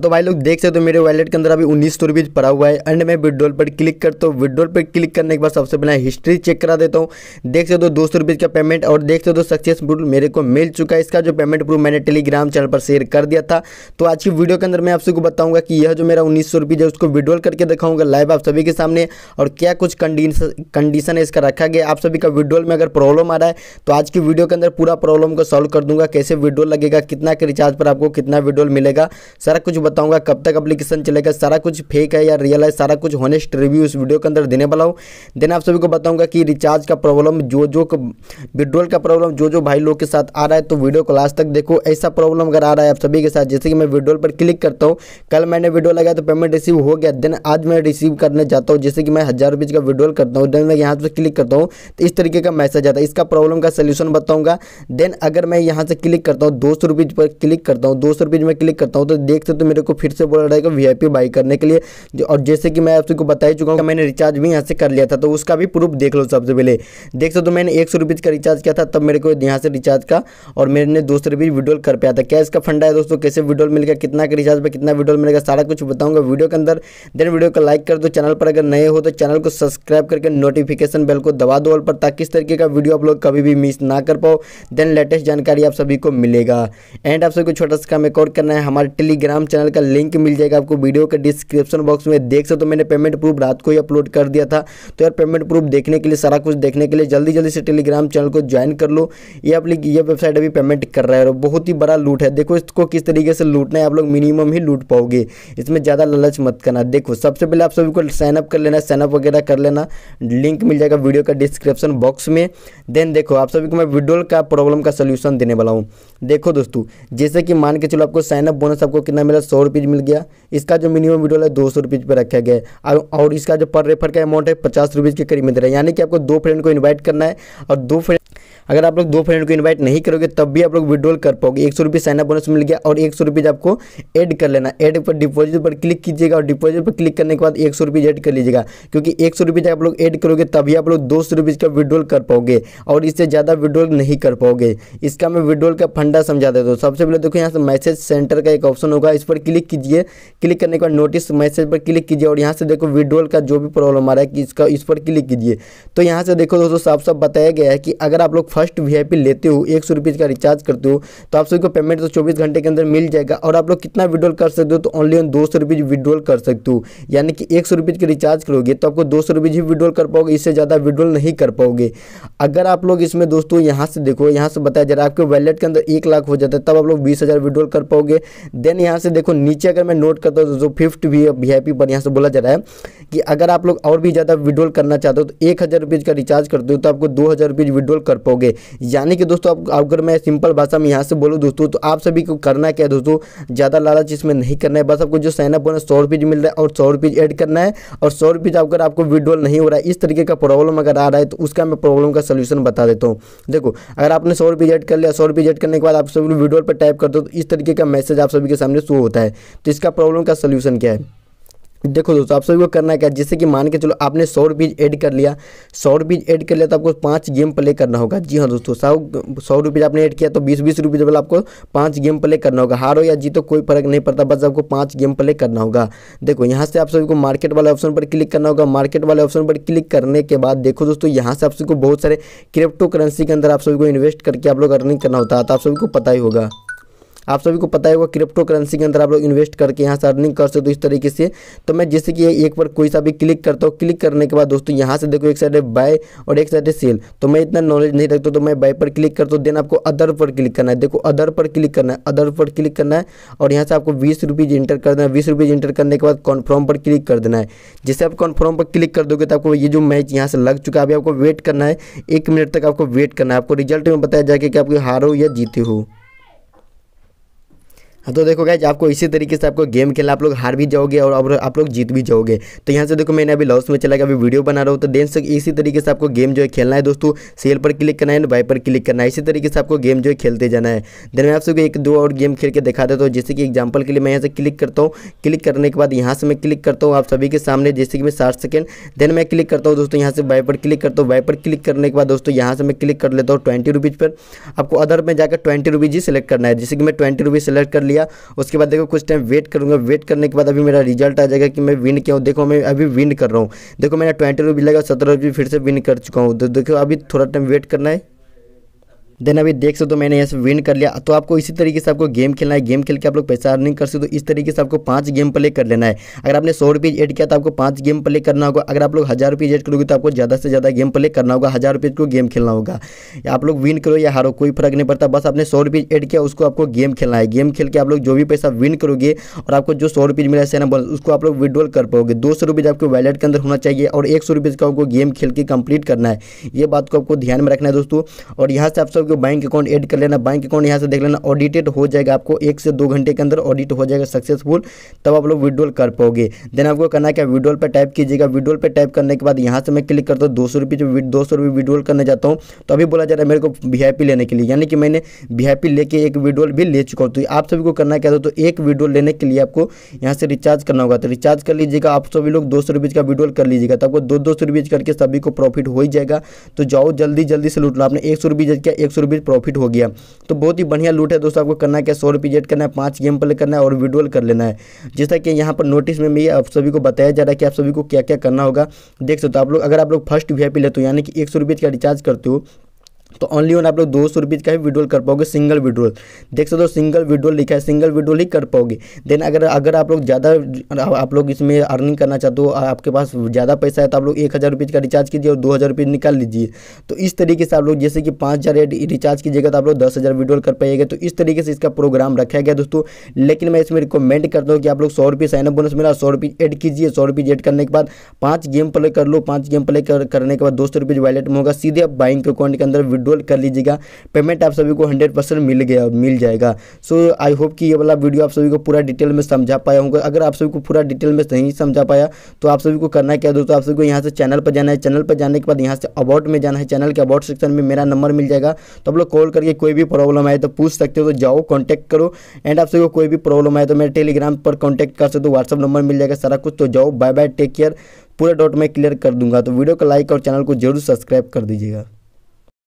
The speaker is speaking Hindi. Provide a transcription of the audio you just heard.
तो भाई लोग देख सकते हो मेरे वैलेट के अंदर अभी उन्नीस सौ रुपीज़ पड़ा हुआ है। एंड मैं विड्रॉल पर क्लिक करता हूँ। विड्रॉल पर क्लिक करने के बाद सबसे पहले हिस्ट्री चेक करा देता हूँ। देख सकते हो दो सौ रुपीज़ का पेमेंट और देख सकते हो सक्सेसफुल मेरे को मिल चुका है। इसका जो पेमेंट प्रूफ मैंने टेलीग्राम चैनल पर शेयर कर दिया था। तो आज की वीडियो के अंदर मैं आपसे को बताऊँगा कि यह जो मेरा उन्नीस सौ है, उसको विड्रॉल करके दिखाऊँगा लाइव आप सभी के सामने। और क्या कुछ कंडीशन है इसका रखा गया। आप सभी का विड्रॉल में अगर प्रॉब्लम आ रहा है तो आज की वीडियो के अंदर पूरा प्रॉब्लम को सॉल्व कर दूँगा। कैसे विड्रॉल लगेगा, कितना के रिचार्ज पर आपको कितना विड्रॉल मिलेगा, सारा कुछ बताऊँगा कब तक एप्लीकेशन चलेगा, सारा कुछ फेक है या रियल है, सारा कुछ होनेस्ट रिव्यू इस वीडियो के अंदर देने वाला हूँ। देन आप सभी को बताऊँगा कि रिचार्ज का प्रॉब्लम जो जो विड्रॉल का प्रॉब्लम जो जो भाई लोग के साथ आ रहा है तो वीडियो को लास्ट तक देखो। ऐसा प्रॉब्लम अगर आ रहा है आप सभी के साथ, जैसे कि मैं विड्रॉल पर क्लिक करता हूँ, कल मैंने वीडियो लगाया तो पेमेंट रिसीव हो गया देन आज मैं रिसीव करने जाता हूँ, जैसे कि मैं हज़ार रुपीज़ का विड्रॉल करता हूँ देन मैं यहाँ से क्लिक करता हूँ तो इस तरीके का मैसेज आता है। इसका प्रॉब्लम का सोल्यूशन बताऊँगा। देन अगर मैं यहाँ से क्लिक करता हूँ, दो सौ पर क्लिक करता हूँ, दो सौ में क्लिक करता हूँ तो देख सकते मेरे को फिर से बोल रहा है कि वी बाई करने के लिए। और जैसे कि मैं आपको बता ही चुका हूँ मैंने रिचार्ज भी यहाँ से कर लिया था तो उसका भी प्रूफ देख लो सबसे पहले। देख सकते मैंने एक सौ का रिचार्ज किया था, तब मेरे को यहाँ से रिचार्ज का और मेरे ने दो सौ विड्रॉल कर पाया था। क्या इसका फंडा है दोस्तों? कैसे विड्रॉल मिलेगा? कितना का रिचार्ज पर कितना विड्रॉल मिलेगा? सारा कुछ बताऊँगा वीडियो के अंदर। देन वीडियो को लाइक कर दो चैनल पर अगर नए हो तो चैनल को सब्सक्राइब करके नोटिफिकेशन बेल को दबा दो पर, ताकि इस तरीके का वीडियो आप लोग कभी भी मिस ना कर पाओ। देन लेटेस्ट जानकारी आप सभी को मिलेगा। एंड आप सभी को छोटा सा काम एक और करना है, हमारे टेलीग्राम चैनल का लिंक मिल जाएगा आपको वीडियो के डिस्क्रिप्शन बॉक्स में। देख सकते हो तो मैंने पेमेंट प्रूफ रात को ही अपलोड कर दिया था। तो यार पेमेंट प्रूफ देखने के लिए, सारा कुछ देखने के लिए जल्दी जल्दी से टेलीग्राम चैनल को ज्वाइन कर लो। ये अपनी, ये वेबसाइट अभी पेमेंट कर रहा है और बहुत ही बड़ा लूट है। देखो इसको किस तरीके से लूटना है, आप लोग मिनिमम ही लूट पाओगे। इसमें ज़्यादा लालच मत करना। देखो, सबसे पहले आप सभी को साइनअप कर लेना साइनअप वगैरह कर लेना। लिंक मिल जाएगा वीडियो का डिस्क्रिप्शन बॉक्स में। देन देखो, आप सभी को मैं विड्रोल का प्रॉब्लम का सोल्यूशन देने वाला हूँ। देखो दोस्तों, जैसे कि मान के चलो आपको साइनअप बोनस आपको कितना मिला, सौ रुपीज़ मिल गया। इसका जो मिनिमम विड्रोल है, दो सौ रुपीज़ पर रखा गया है। और इसका जो पर रेफर का अमाउंट है, पचास रुपीज़ के करीब मिल रहा है। यानी कि आपको दो फ्रेंड को इन्वाइट करना है और दो फ्रेंड अगर आप लोग दो फ्रेंड को इन्वाइट नहीं करोगे, तब भी आप लोग विड्रॉल कर पाओगे। एक सौ रुपये साइनअप बोनस मिल गया और एक सौ रुपये आपको ऐड कर लेना ऐड पर डिपॉजिट पर क्लिक कीजिएगा और डिपॉजिट पर क्लिक करने के बाद एक सौ रुपये ऐड कर लीजिएगा। क्योंकि एक सौ रुपये आप लोग ऐड करोगे, तभी आप लोग दो सौ रुपये का विड्रॉल कर पाओगे और इससे ज़्यादा विड्रॉल नहीं कर पाओगे। इसका मैं विड्रॉल का फंडा समझा देता हूँ। सबसे पहले देखो, यहाँ से मैसेज सेंटर का एक ऑप्शन होगा, इस पर क्लिक कीजिए। क्लिक करने के बाद नोटिस मैसेज पर क्लिक कीजिए और यहाँ से देखो विड्रॉल का जो भी प्रॉब्लम आ रहा है, कि इसका, इस पर क्लिक कीजिए। तो यहाँ से देखो दोस्तों साफ़ साफ़ बताया गया है कि अगर आप लोग फ़र्स्ट वीआईपी लेते हो, एक सौ का रिचार्ज करते हो तो आप सभी को पेमेंट तो चौबीस घंटे के अंदर मिल जाएगा और आप लोग कितना विड्रॉल कर सकते हो तो ओनली ऑन दो सौ विड्रॉल कर सकते हो। यानी कि एक सौ का रिचार्ज करोगे तो आपको दो सौ ही विड्रॉल कर पाओगे, इससे ज़्यादा विड्रॉल नहीं कर पाओगे। अगर आप लोग इसमें दोस्तों यहाँ से देखो, यहाँ से बताया जा रहा है, आपके वैलेट के अंदर एक लाख हो जाता है, तब आप लोग बीस हज़ार विड्रॉल कर पाओगे। देन यहाँ से देखो, नीचे अगर मैं नोट करता हूँ तो फिफ्थ वी वी पर यहाँ से बोला जा रहा है कि अगर आप लोग और भी ज़्यादा विड्रॉल करना चाहते हो तो एक हज़ार का रिचार्ज करते हो तो आपको दो हज़ार विड्रॉल कर पाओगे। यानी कि दोस्तों आप अगर मैं सिंपल भाषा में यहाँ से बोलूँ दोस्तों तो आप सभी को करना क्या है दोस्तों? ज़्यादा लालच इसमें नहीं करना है। बस आपको जो साइनअप बोनस सौ रुपीज़ मिल रहा है और सौ रुपीज़ ऐड करना है। और सौ रुपीज़ अगर आपको विड्रॉल नहीं हो रहा है, इस तरीके का प्रॉब्लम अगर आ रहा है तो उसका मैं प्रॉब्लम का सोल्यूशन बता देता हूँ। देखो, अगर आपने सौ रुपीज़ ऐड कर लिया, सौ रुपीज़ ऐड करने के बाद आप सभी विड्रॉल पर टाइप कर दो तो इस तरीके का मैसेज आप सभी के सामने शो होता है। तो इसका प्रॉब्लम का सोल्यूशन क्या है? देखो दोस्तों, आप सभी को करना क्या, जैसे कि मान के चलो आपने सौ रुपीज़ ऐड कर लिया, सौ रुपीज़ ऐड कर लिया तो आपको पाँच गेम प्ले करना होगा। जी हाँ दोस्तों, सौ सौ रुपीज़ आपने ऐड किया तो बीस बीस रुपये वाला आपको पाँच गेम प्ले करना होगा। हारो या जीतो, कोई फ़र्क नहीं पड़ता, बस आपको पाँच गेम प्ले करना होगा। देखो, यहाँ से आप सभी को मार्केट वाले ऑप्शन पर क्लिक करना होगा। मार्केट वाले ऑप्शन पर क्लिक करने के बाद देखो दोस्तों, यहाँ से आप सभी को बहुत सारे क्रिप्टो करेंसी के अंदर आप सभी को इन्वेस्ट करके आप लोग अर्निंग करना होता है तो आप सभी को पता ही होगा। आप सभी को पता है होगा क्रिप्टो करेंसी के अंदर आप लोग इन्वेस्ट करके यहाँ से अर्निंग कर सकते हो इस तरीके से। तो मैं जैसे कि एक बार कोई सा भी क्लिक करता हूँ क्लिक करने के बाद दोस्तों यहाँ से देखो एक साइड है बाय और एक साइड है सेल तो मैं इतना नॉलेज नहीं रखता तो मैं बाय पर क्लिक करता हूँ देन आपको अदर पर क्लिक करना है। देखो अदर पर क्लिक करना है अदर पर क्लिक करना है और यहाँ से आपको बीस रुपीज़ इंटर कर देना है। बीस रुपीज़ इंटर करने के बाद कन्फर्म पर क्लिक कर देना है। जैसे आप कन्फर्म पर क्लिक कर दोगे तो आपको ये जो मैच यहाँ से लग चुका है, अभी आपको वेट करना है, एक मिनट तक आपको वेट करना है। आपको रिज़ल्ट में बताया जाएगा कि आप हारो या जीते हो। हाँ तो देखो गाइज़ आपको इसी तरीके से आपको गेम खेलना, आप लोग हार भी जाओगे और आप लोग जीत भी जाओगे। तो यहाँ से देखो मैंने अभी लॉस में चला गया, अभी वीडियो बना रहा हूँ। तो देन से इसी तरीके से आपको गेम जो है खेलना है दोस्तों। सेल पर क्लिक करना है बाई पर क्लिक करना है। इसी तरीके से आपको गेम जो है खेलते जाना है। देन मैं आपसे एक दो और गेम खेल के दिखा देता हूँ। जैसे कि एग्ज़ाम्पल के लिए मैं यहाँ से क्लिक करता हूँ। क्लिक करने के बाद यहाँ से मैं क्लिक करता हूँ आप सभी के सामने, जैसे कि मैं साठ सेकेंड देन मैं क्लिक करता हूँ दोस्तों, यहाँ से बाई पर क्लिक करता हूँ। बाई पर क्लिक करने के बाद दोस्तों, यहाँ से मैं क्लिक कर लेता हूँ ट्वेंटी रुपीज़ पर। आपको अदर में जाकर ट्वेंटी रुपीज़ ही सिलेक्ट करना है। जैसे कि मैं ट्वेंटी रुपीज़ सेलेक्ट कर लिया। उसके बाद देखो, कुछ टाइम वेट करूँगा। वेट करने के बाद अभी मेरा रिज़ल्ट आ जाएगा कि मैं विन क्या हूँ। देखो, मैं अभी विन कर रहा हूँ। देखो मैंने ट्वेंटी रुपीज़ लगा, सत्रह रुपये फिर से विन कर चुका हूँ। तो देखो, अभी थोड़ा टाइम वेट करना है। देन अभी देख सकते हो मैंने यहाँ से विन कर लिया। तो आपको इसी तरीके से आपको गेम खेलना है। गेम खेल के आप लोग पैसा अर्निंग कर सकते हो। तो इस तरीके से आपको पाँच गेम प्ले कर लेना है। अगर आपने सौ रुपीज़ एड किया तो आपको पाँच गेम प्ले करना होगा। अगर आप लोग हज़ार रुपीज़ एड करोगे तो आपको ज़्यादा से ज़्यादा गेम प्ले करना होगा। हज़ार रुपये को गेम खेलना होगा। आप लोग विन करो या हारो, कोई फ़र्क नहीं पड़ता। बस आपने सौ रुपीज़ एड किया, उसको आपको गेम खेलना है। गेम खेल के आप लोग जो भी पैसा विन करोगे और आपको जो सौ रुपीज़ मिला है ना उसको आप लोग विड्रॉल कर पाओगे। दो सौ रुपये आपके वैलेट के अंदर होना चाहिए और एक सौ रुपये का आपको गेम खेल के कंप्लीट करना है। ये बात को आपको ध्यान में रखना है दोस्तों। और यहाँ से आप सबको बैंक अकाउंट एड कर लेना बैंक अकाउंट यहाँ से देख लेना ऑडिटेड हो जाएगा आपको एक से दो घंटे के अंदर ऑडिट हो जाएगा सक्सेसफुल तब आप लोग विड्रॉल कर पाओगे। देन आपको करना क्या? विड्रॉल पर टाइप कीजिएगा। विड्रॉल पर टाइप करने के बाद यहाँ से मैं क्लिक करता हूँ, दो सौ रुपये दो सौ रुपये विड्रॉल करने जाता हूँ तो अभी बोला जा रहा है मेरे को वी लेने के लिए। यानी कि मैंने वी लेके एक विड्रॉल भी ले चुका हूँ। तो आप सभी को करना क्या? तो एक विड्रॉल लेने के लिए आपको यहाँ से रिचार्ज करना होगा। तो रिचार्ज कर लीजिएगा, आप सभी लोग दो सौ का विड्रॉल कर लीजिएगा। तो आपको दो दो सौ करके सभी को प्रॉफिट हो ही जाएगा। तो जाओ जल्दी जल्दी से लूट लो आपने एक सौ रुपये किया, एक सौ रुपये प्रॉफिट हो गया। तो बहुत ही बढ़िया लूट है दोस्तों, आपको करना क्या, सौ रुपये जेट करना है, पाँच गेम प्ले करना है और विड्रोल कर लेना है। जैसा कि यहाँ पर नोटिस में भी आप सभी को बताया जा रहा है कि आप सभी को क्या क्या करना होगा। देख सकते हो आप लोग, अगर आप लोग फ़र्स्ट वी लेते हो यानी कि एक सौ का रिचार्ज करते हो तो ओनली वन आप लोग दो सौ का ही विड्रोल कर पाओगे सिंगल विड्रोल देख सकते हो सिंगल विड्रोल लिखा है सिंगल विड्रोल ही कर पाओगे। देन अगर अगर आप लोग ज़्यादा, आप लोग इसमें अर्निंग करना चाहते हो आपके पास ज़्यादा पैसा है तो आप लोग एक हज़ार का रिचार्ज कीजिए और दो हज़ार निकाल लीजिए। तो इस तरीके से आप लोग, जैसे कि पाँच हज़ार रिचार्ज कीजिएगा तो आप लोग दस हज़ार विड्रोल कर पाइएगा तो इस तरीके से इसका प्रोग्राम रखा गया दोस्तों। लेकिन मैं इसमें रिकमेंड करता हूँ कि आप लोग सौ रुपये साइनअप बोनस मिला, सौ रुपये एड कीजिए, सौ रुपये एड करने के बाद पाँच गेम प्ले कर लो। पाँच गेम प्ले करने के बाद दो सौ रुपये वैलेट में होगा। सीधे आप बैंक अकाउंट के अंदर विड्रोल कर लीजिएगा। पेमेंट आप सभी को हंड्रेड परसेंट मिल गया, मिल जाएगा। सो आई होप कि ये वाला वीडियो आप सभी को पूरा डिटेल में समझा पाया होगा। अगर आप सभी को पूरा डिटेल में नहीं समझा पाया तो आप सभी को करना क्या दोस्तों? आप सभी को यहाँ से चैनल पर जाना है। चैनल पर जाने के बाद यहाँ से अबाउट में जाना है। चैनल के अबाउट सेक्शन में मेरा नंबर मिल जाएगा। तो आप लोग कॉल करके कोई भी प्रॉब्लम आए तो पूछ सकते हो तो जाओ कॉन्टैक्ट करो। एंड आप सभी को कोई भी प्रॉब्लम आए तो मेरे टेलीग्राम पर कॉन्टैक्ट कर सकते हो व्हाट्सअप नंबर मिल जाएगा, सारा कुछ। तो जाओ बाय बाय टेक केयर पूरा डाउट मैं क्लियर कर दूँगा। तो वीडियो को लाइक और चैनल को ज़रूर सब्सक्राइब कर दीजिएगा।